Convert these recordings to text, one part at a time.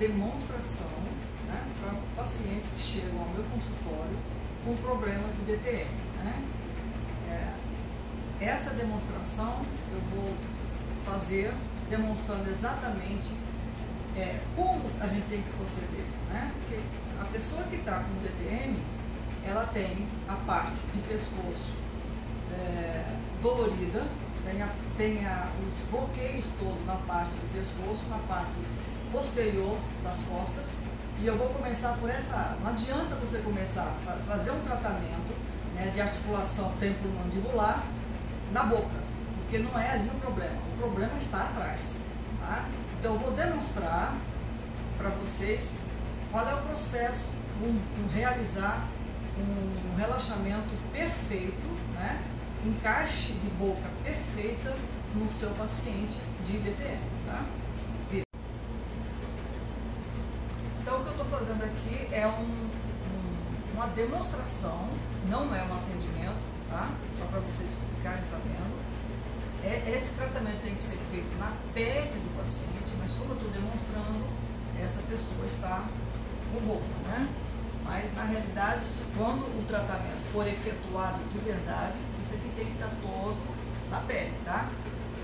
demonstração né, para pacientes que chegam ao meu consultório com problemas de DTM. Né? É, essa demonstração eu vou fazer demonstrando exatamente é, como a gente tem que proceder. Né? Porque a pessoa que está com DTM, ela tem a parte de pescoço é, dolorida, tem, a, tem a, os bloqueios todos na parte do pescoço, na parte posterior das costas. E eu vou começar por essa área. Não adianta você começar a fazer um tratamento né, de articulação temporomandibular na boca, porque não é ali o problema. O problema está atrás. Tá? Então eu vou demonstrar para vocês qual é o processo, um, um realizar um relaxamento perfeito, né? encaixe de boca perfeita no seu paciente de DTM. Tá? Então o que eu estou fazendo aqui é um, um, uma demonstração, não é um atendimento, tá? só para vocês ficarem sabendo. É, esse tratamento tem que ser feito na pele do paciente, mas como eu estou demonstrando, essa pessoa está com roupa, né? Mas na realidade, quando o tratamento for efetuado de verdade, isso aqui tem que estar todo na pele, tá?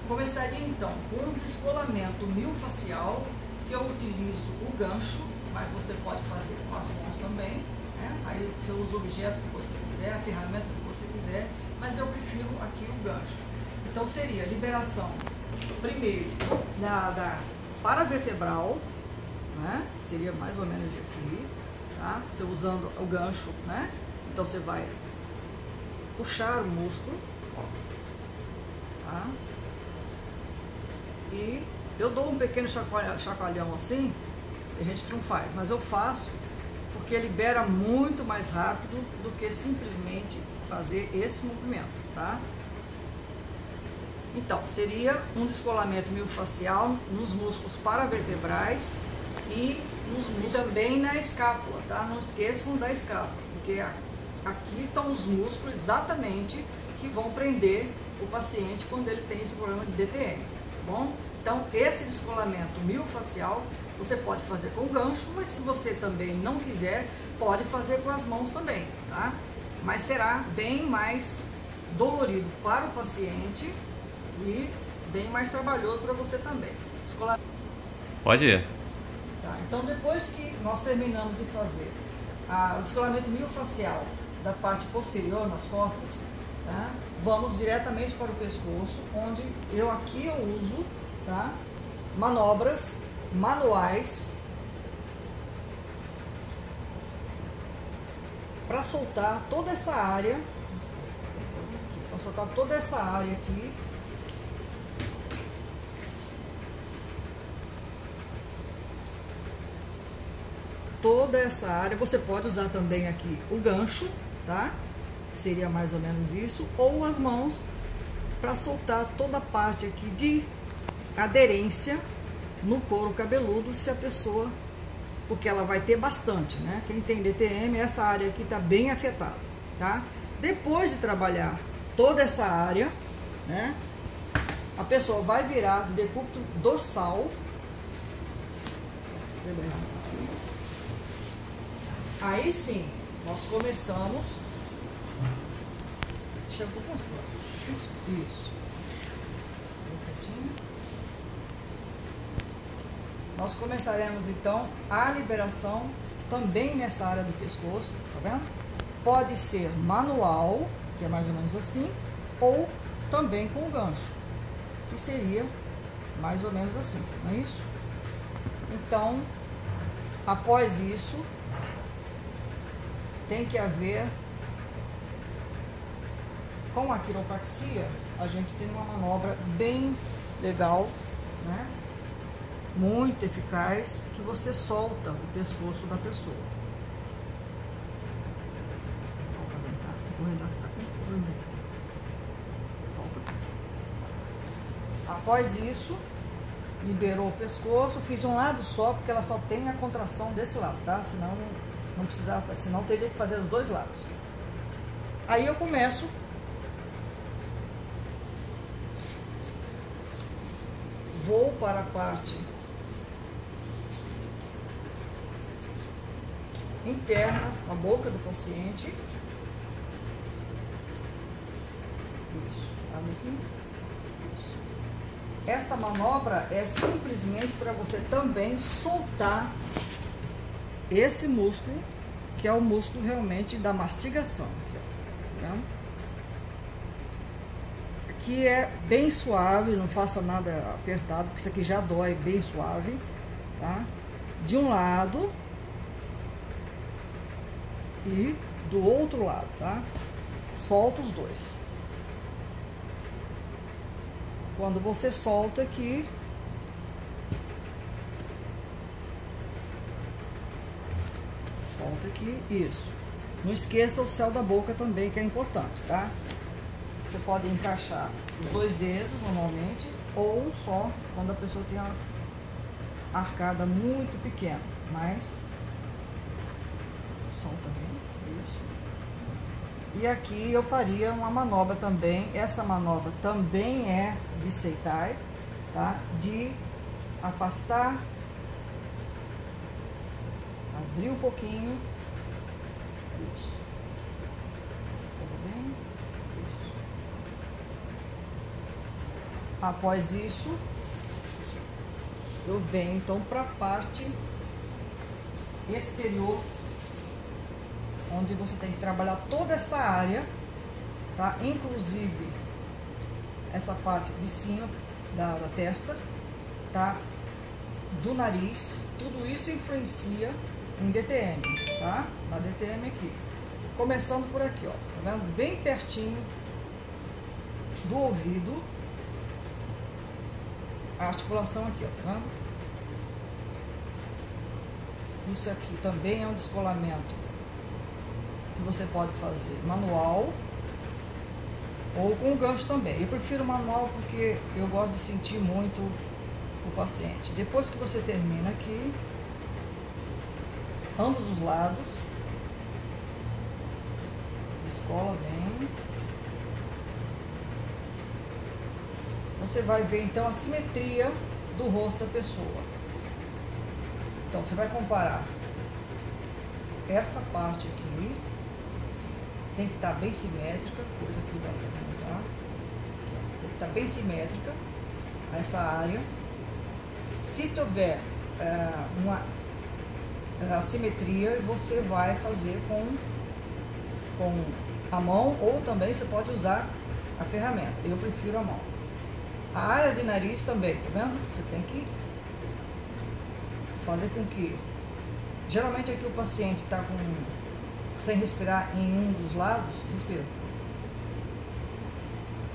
Começaria então com um descolamento miofascial, que eu utilizo o gancho, mas você pode fazer com as mãos também, né? Aí você usa o objeto que você quiser, a ferramenta que você quiser, mas eu prefiro aqui o gancho. Então seria liberação, primeiro, da, da paravertebral, né? Seria mais ou menos aqui, tá? Você usando o gancho, né? Então você vai puxar o músculo, tá? E eu dou um pequeno chacoalhão assim, a gente não faz, mas eu faço porque libera muito mais rápido do que simplesmente fazer esse movimento, tá? Então, seria um descolamento miofascial nos músculos paravertebrais e nos músculos também na escápula, tá? Não esqueçam da escápula, porque aqui estão os músculos exatamente que vão prender o paciente quando ele tem esse problema de DTM, bom? Então, esse descolamento miofascial você pode fazer com gancho, mas se você também não quiser, pode fazer com as mãos também, tá? Mas será bem mais dolorido para o paciente e bem mais trabalhoso para você também. Pode ir. Tá? Então, depois que nós terminamos de fazer a, o descolamento miofascial da parte posterior nas costas, tá? vamos diretamente para o pescoço, onde eu aqui eu uso tá? manobras manuais para soltar toda essa área, para soltar toda essa área aqui toda essa área. Você pode usar também aqui o gancho, tá? Seria mais ou menos isso. Ou as mãos para soltar toda a parte aqui de aderência no couro cabeludo, se a pessoa... Porque ela vai ter bastante, né? Quem tem DTM, essa área aqui tá bem afetada, tá? Depois de trabalhar toda essa área, né? A pessoa vai virar de decúbito dorsal. Assim. Aí sim, nós começamos. Pouquinho Isso. Isso. Um nós começaremos então a liberação também nessa área do pescoço, tá vendo? Pode ser manual, que é mais ou menos assim, ou também com o gancho, que seria mais ou menos assim, não é isso? Então, após isso, tem que haver com a quiropraxia a gente tem uma manobra bem legal, né? muito eficaz, que você solta o pescoço da pessoa. Solta bem, tá? Corredor está com Solta. Após isso, liberou o pescoço, fiz um lado só, porque ela só tem a contração desse lado, tá? Senão não precisava, senão teria que fazer os dois lados. Aí eu começo vou para a parte interna, a boca do paciente. Isso, abre aqui. Isso. Esta manobra é simplesmente para você também soltar esse músculo, que é o músculo realmente da mastigação. Aqui, ó, tá? Aqui é bem suave, não faça nada apertado, porque isso aqui já dói bem suave, tá? De um lado e do outro lado, tá? Solta os dois. Quando você solta aqui, solta aqui, isso. Não esqueça o céu da boca também, que é importante, tá? Você pode encaixar os dois dedos normalmente, ou só quando a pessoa tem a arcada muito pequena, mas solta bem, isso. E aqui eu faria uma manobra também, essa manobra também é de Seitai, tá? De afastar abrir um pouquinho. Isso. bem? Isso. Após isso, eu venho então para a parte exterior, onde você tem que trabalhar toda esta área, tá? Inclusive essa parte de cima da, da testa, tá? Do nariz, tudo isso influencia em DTM, tá? Na DTM aqui. Começando por aqui, ó, tá vendo? Bem pertinho do ouvido. A articulação aqui, ó, tá vendo? Isso aqui também é um descolamento que você pode fazer manual ou com gancho também. Eu prefiro manual porque eu gosto de sentir muito o paciente. Depois que você termina aqui, ambos os lados. Escola bem. Você vai ver então a simetria do rosto da pessoa. Então você vai comparar esta parte aqui tem que estar bem simétrica, coisa que dá para tá? Tem que estar bem simétrica essa área. Se tiver uh, uma a simetria você vai fazer com, com a mão ou também você pode usar a ferramenta. Eu prefiro a mão. A área de nariz também, tá vendo? Você tem que fazer com que. Geralmente aqui o paciente está com sem respirar em um dos lados, respira.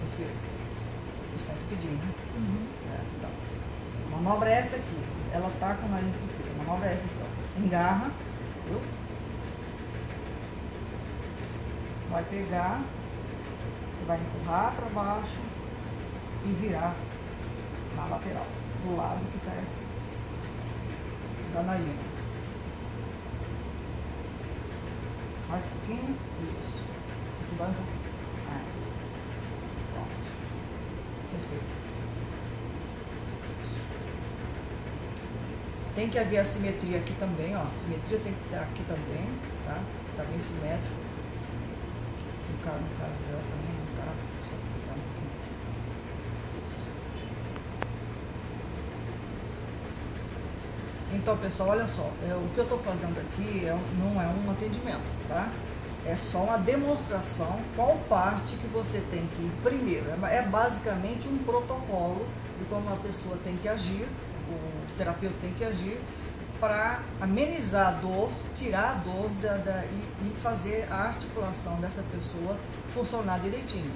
Respira. Está pedindo, né? Uhum. É, então. A manobra é essa aqui. Ela está com o nariz entupido. A manobra é essa aqui, ó engarra, viu? Vai pegar, você vai empurrar para baixo e virar na lateral, do lado que está da narina. Mais um pouquinho, isso. Vai um pouquinho. Aí. Pronto. Respeita. Tem que haver a simetria aqui também, ó. A simetria tem que estar aqui também, tá? Tá bem simétrico. No caso dela também, não tá? Só um pouquinho. Então, pessoal, olha só. É, o que eu estou fazendo aqui é, não é um atendimento, tá? É só uma demonstração qual parte que você tem que ir primeiro. É, é basicamente um protocolo de como a pessoa tem que agir o terapeuta tem que agir para amenizar a dor, tirar a dor da, da e, e, fazer a articulação dessa pessoa funcionar direitinho.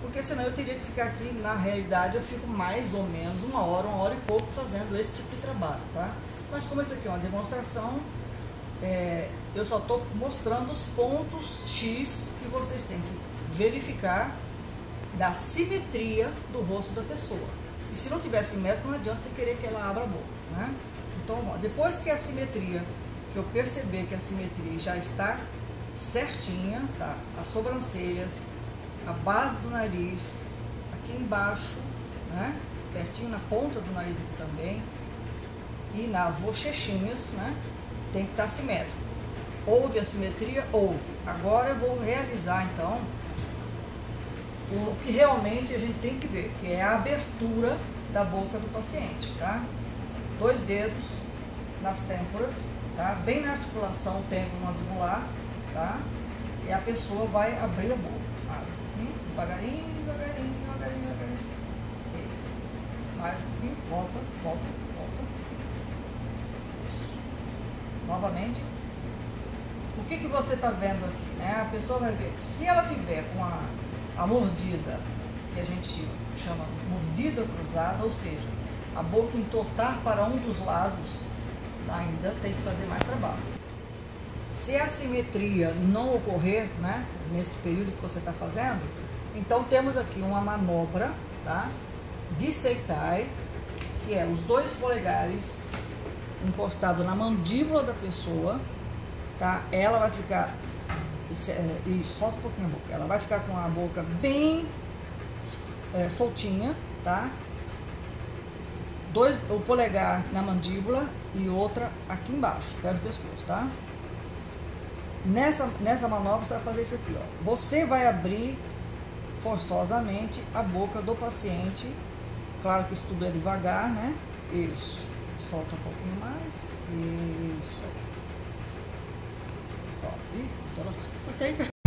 Porque senão eu teria que ficar aqui, na realidade eu fico mais ou menos uma hora, uma hora e pouco fazendo esse tipo de trabalho, tá? Mas como isso aqui é uma demonstração, é, eu só estou mostrando os pontos X que vocês têm que verificar da simetria do rosto da pessoa. E se não tiver simétrico, não adianta você querer que ela abra a boca, né? Então, ó, depois que a simetria, que eu perceber que a simetria já está certinha, tá? As sobrancelhas, a base do nariz, aqui embaixo, né? Pertinho na ponta do nariz aqui também. E nas bochechinhas, né? Tem que estar simétrico. Houve assimetria? Houve. Agora eu vou realizar então o que realmente a gente tem que ver, que é a abertura da boca do paciente, tá? Dois dedos nas têmporas, tá? Bem na articulação têmpano-mandibular, tá? E a pessoa vai abrir a boca. Abre um devagarinho, devagarinho, devagarinho, devagarinho. E mais um pouquinho, volta, volta, volta. Novamente. O que, que você está vendo aqui? Né? A pessoa vai ver, se ela tiver com a a mordida, que a gente chama mordida cruzada, ou seja, a boca entortar para um dos lados, ainda tem que fazer mais trabalho. Se a simetria não ocorrer, né, nesse período que você está fazendo, então temos aqui uma manobra, tá, de Seitai, que é os dois polegares encostados na mandíbula da pessoa, tá? Ela vai ficar e solta um pouquinho a boca. Ela vai ficar com a boca bem é, soltinha, tá? Dois, o polegar na mandíbula e outra aqui embaixo, perto do pescoço, tá? Nessa, nessa manobra você vai fazer isso aqui, ó. Você vai abrir forçosamente a boca do paciente. Claro que isso tudo é devagar, né? Isso. Solta um pouquinho mais. Isso. Ó. Ih, 对。